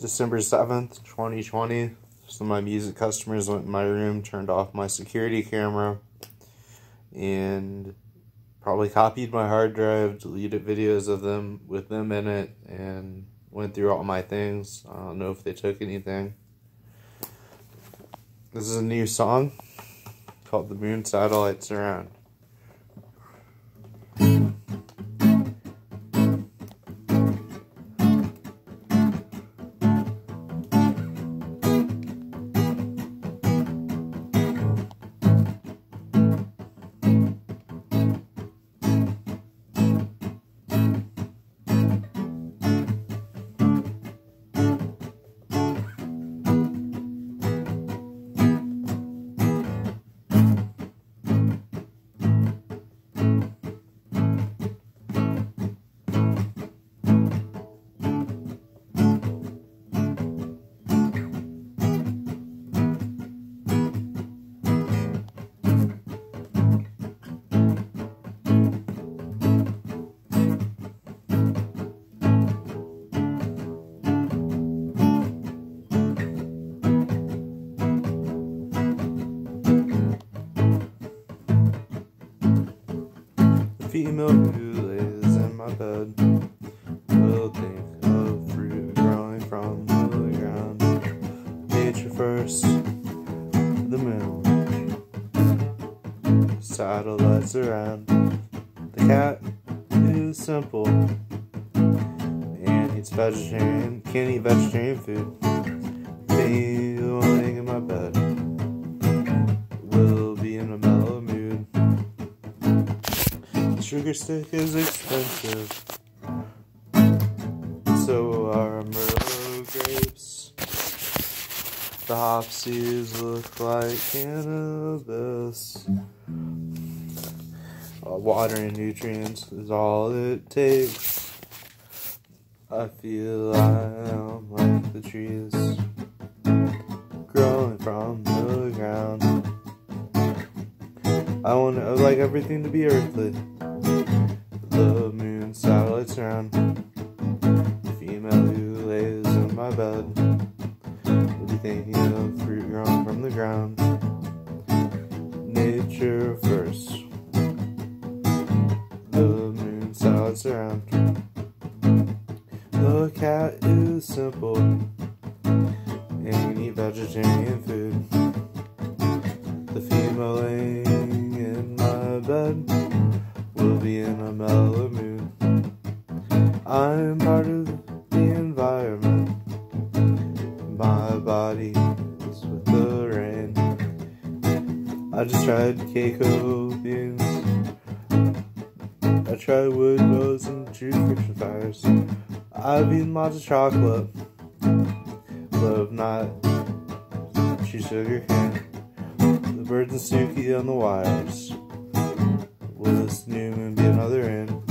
December 7th, 2020. Some of my music customers went in my room, turned off my security camera, and probably copied my hard drive, deleted videos of them with them in it, and went through all my things. I don't know if they took anything. This is a new song called The Moon Satellites Around. Female who lays in my bed will think of fruit growing from the ground. Nature first, the moon, satellites around. The cat is simple and eats vegetarian, can't eat vegetarian food. Sugar stick is expensive. So are Merlot grapes. The hop seeds look like cannabis. Uh, water and nutrients is all it takes. I feel I'm like the trees growing from the ground. I want I like everything to be earthly. The around. The female who lays in my bed will be thinking of fruit grown from the ground. Nature first. The moon, satellites around. The cat is simple and can eat vegetarian food. The female laying in my bed will be in a mellow I just tried cacao beans. I tried wood bows and true friction fires. I've eaten lots of chocolate. Love not chew sugar cane. The birds and Suki on the wires. Will this new moon be another end?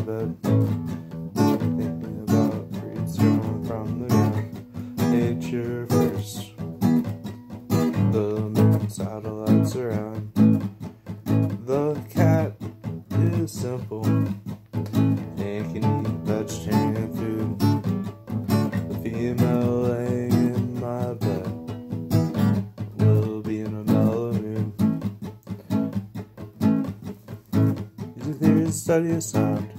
Bed. Thinking about breeds growing from the ground. Nature first. The moon satellites around. The cat is simple and can eat vegetarian food. The female laying in my bed will be in a mellow mood. Music theory is study of sound.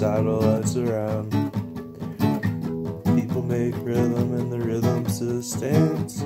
Satellites around. People make rhythm and the rhythm sustains.